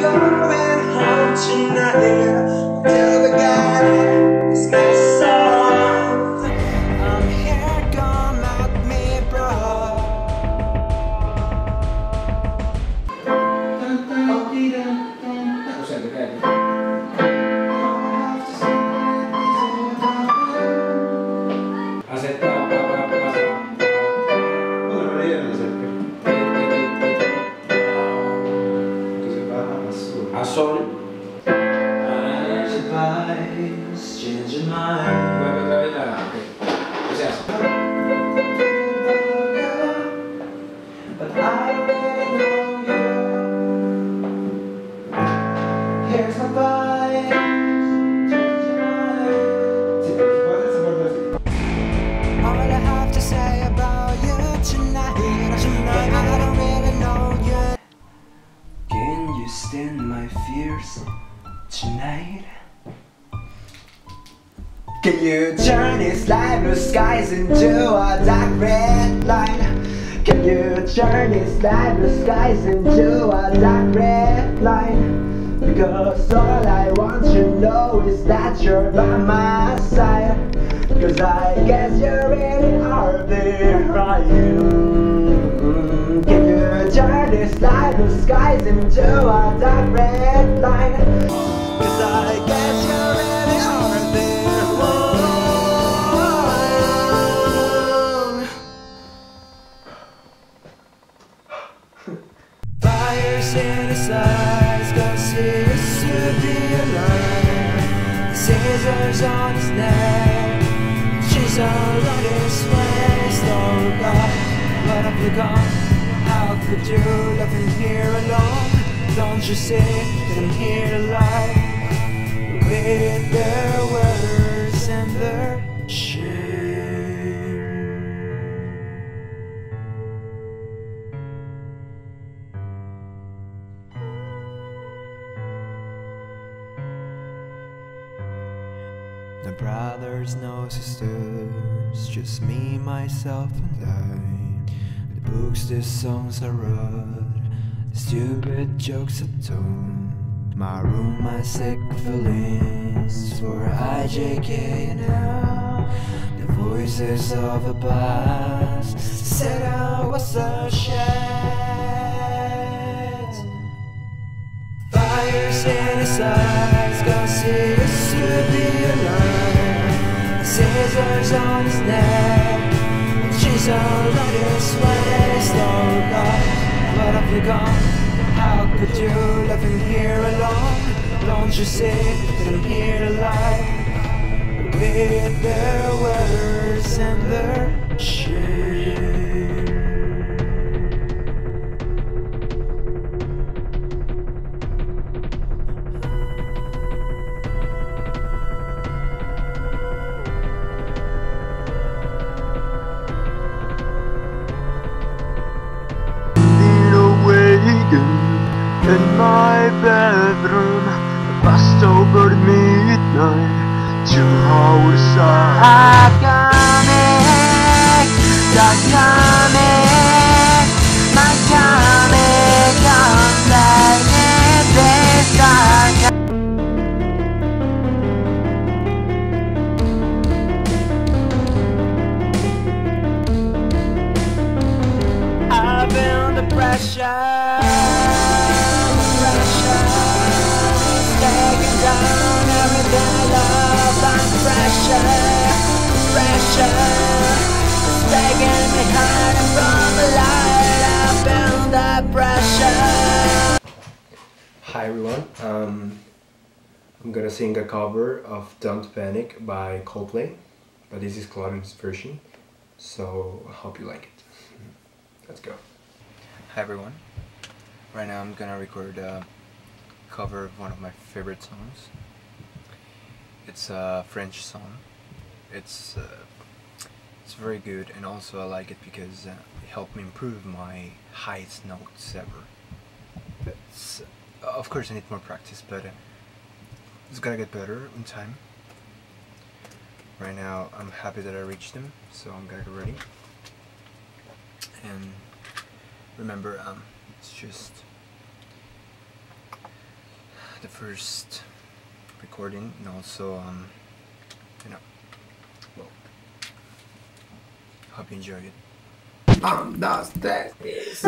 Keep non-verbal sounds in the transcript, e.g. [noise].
going home tonight. Tell the guy it's my a body. What I have to say about you tonight, tonight I don't know you stand my fears tonight? Can you turn these light blue skies into a dark red line? Can you turn these light blue skies into a dark red line? Because all I want to know is that you're by my side. Cause I guess you really are there, are you? Can you turn these light blue skies into a dark red line? Fires in his eyes, to be alive. Scissors on his neck, she's all on his waist. Oh God, what have you gone? How could you leave him here alone? Don't you see that I'm here to lie? No brothers, no sisters, just me, myself, and I. The books, the songs I wrote, the stupid jokes I told. My room, my sick feelings for IJK and L. The voices of the past said I was a shed. Fires in his eyes, cause he used to be alive. Scissors on his neck, and she's his waist. Oh God, what have you gone? How could you leave him here alone? Don't you see that I'm here to lie? With their words and their shame. In my bedroom. Past over midnight two hours dynamic, my comic I've pressure, pressure, down everything I love. Pressure, pressure, me hiding from the light. I've been pressure. Hi everyone, um, I'm gonna sing a cover of Don't Panic by Coldplay, but this is Claudine's version, so I hope you like it. [laughs] Let's go. Hi everyone. Right now I'm gonna record a cover of one of my favorite songs. It's a French song. It's uh, it's very good and also I like it because uh, it helped me improve my highest notes ever. It's, of course I need more practice but uh, it's gonna get better in time. Right now I'm happy that I reached them so I'm gonna get ready. And remember um, it's just the first recording and also um, you know well hope you enjoy it. Um, dos, tres.